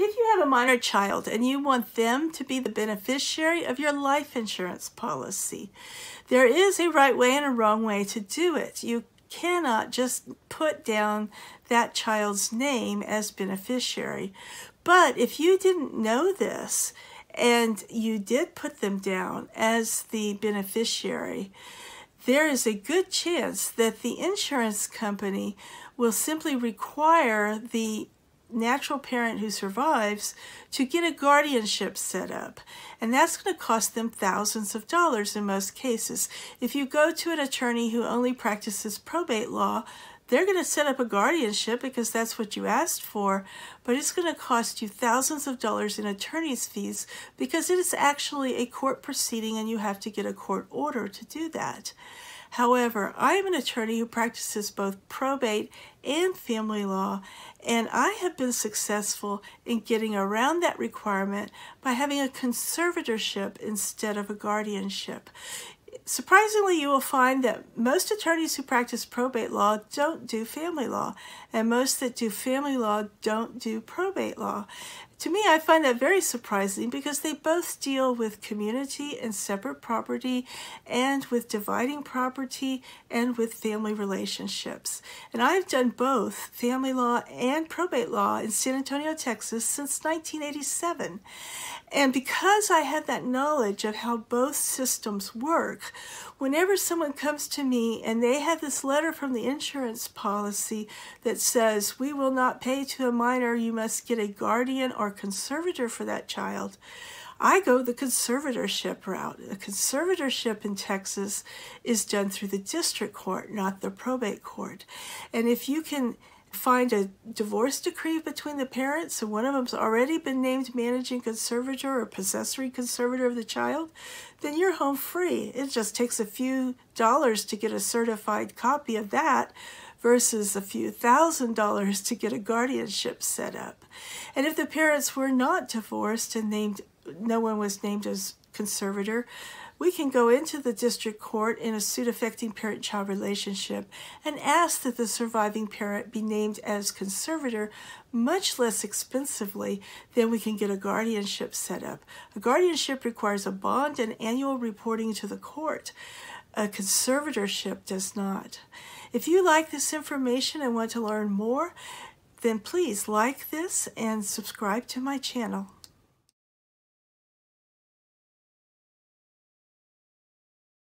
If you have a minor child and you want them to be the beneficiary of your life insurance policy, there is a right way and a wrong way to do it. You cannot just put down that child's name as beneficiary. But if you didn't know this and you did put them down as the beneficiary, there is a good chance that the insurance company will simply require the natural parent who survives to get a guardianship set up. And that's going to cost them thousands of dollars in most cases. If you go to an attorney who only practices probate law, they're going to set up a guardianship because that's what you asked for, but it's going to cost you thousands of dollars in attorney's fees because it is actually a court proceeding and you have to get a court order to do that. However, I am an attorney who practices both probate and family law, and I have been successful in getting around that requirement by having a conservatorship instead of a guardianship. Surprisingly, you will find that most attorneys who practice probate law don't do family law, and most that do family law don't do probate law. To me, I find that very surprising because they both deal with community and separate property and with dividing property and with family relationships. And I've done both family law and probate law in San Antonio, Texas since 1987. And because I have that knowledge of how both systems work, whenever someone comes to me and they have this letter from the insurance policy that says, We will not pay to a minor, you must get a guardian or conservator for that child, I go the conservatorship route. A conservatorship in Texas is done through the district court, not the probate court. And if you can find a divorce decree between the parents and one of them's already been named managing conservator or possessory conservator of the child, then you're home free. It just takes a few dollars to get a certified copy of that versus a few thousand dollars to get a guardianship set up. And if the parents were not divorced and named no one was named as conservator, we can go into the district court in a suit affecting parent child relationship and ask that the surviving parent be named as conservator much less expensively than we can get a guardianship set up. A guardianship requires a bond and annual reporting to the court. A conservatorship does not. If you like this information and want to learn more, then please like this and subscribe to my channel.